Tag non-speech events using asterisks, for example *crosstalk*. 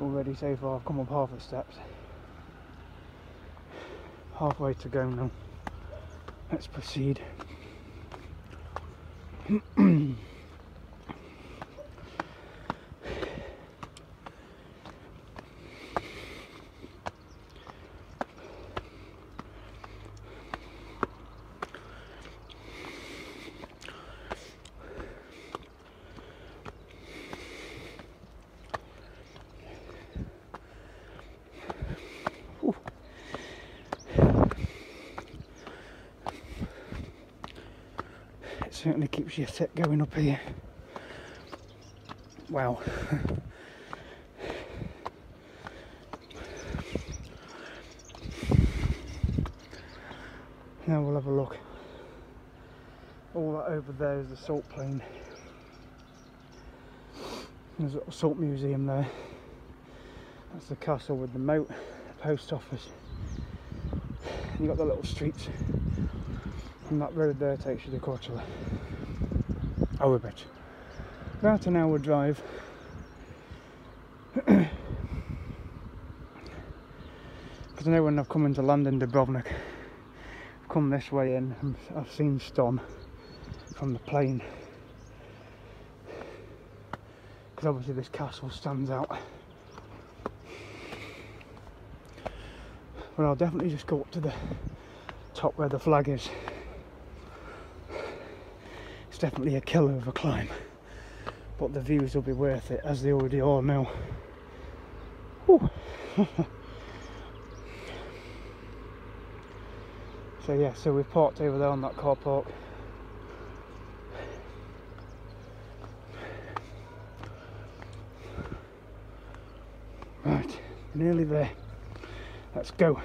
already so far. I've come up half the steps. Halfway to go now. Let's proceed *clears throat* certainly keeps you fit going up here. Wow. *laughs* now we'll have a look. All that over there is the salt plain. There's a salt museum there. That's the castle with the moat, post office. you've got the little streets and that road there takes you to Korčula. A bit. About an hour drive. *clears throat* Because I know when I've come into London, Dubrovnik, I've come this way in and I've seen Ston from the plane. Because obviously this castle stands out. But I'll definitely just go up to the top where the flag is. It's definitely a killer of a climb, but the views will be worth it, as they already are now. *laughs* so yeah, so we've parked over there on that car park. Right, nearly there. Let's go.